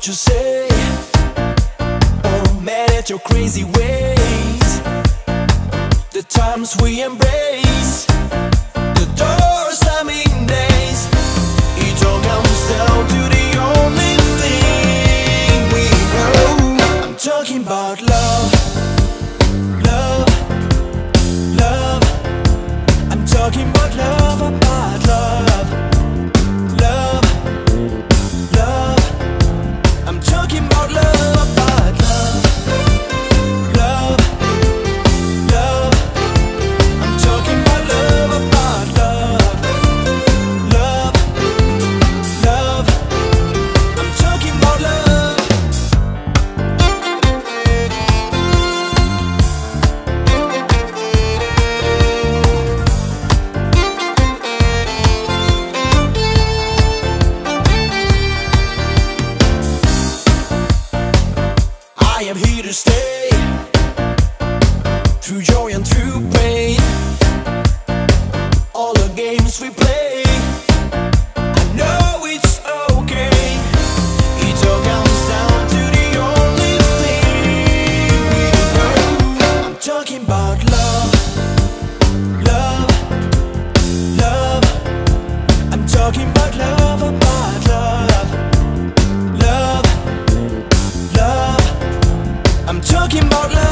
what you say. Oh, mad at your crazy ways. The times we embrace, am here to stay through joy and through pain. All the games we play, I know it's okay. It all comes down to the only thing we know. I'm talking about love, love, love. I'm talking about love. talking about love.